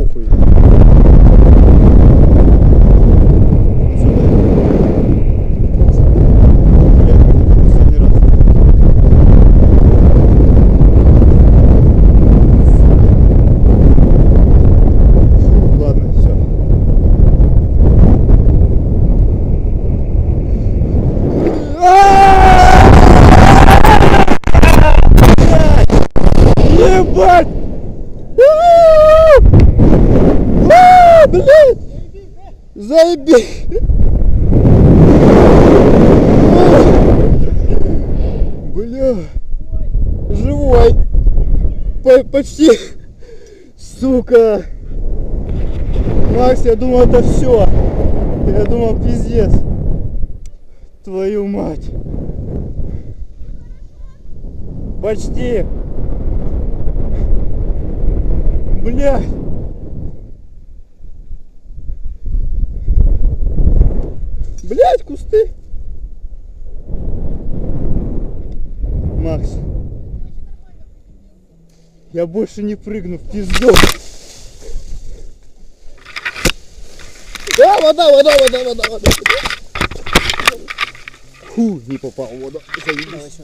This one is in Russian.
похуй. Ебать! А, Блядь! Заеби! Бля! Живой! По- Почти! Сука! Макс, я думал это все. Я думал пиздец. Твою мать. Почти. Блядь. Кусты. Макс. Я больше не прыгну в пизду. Да, вода, вода, вода, вода, вода. Фу, не попал в воду. Заебись.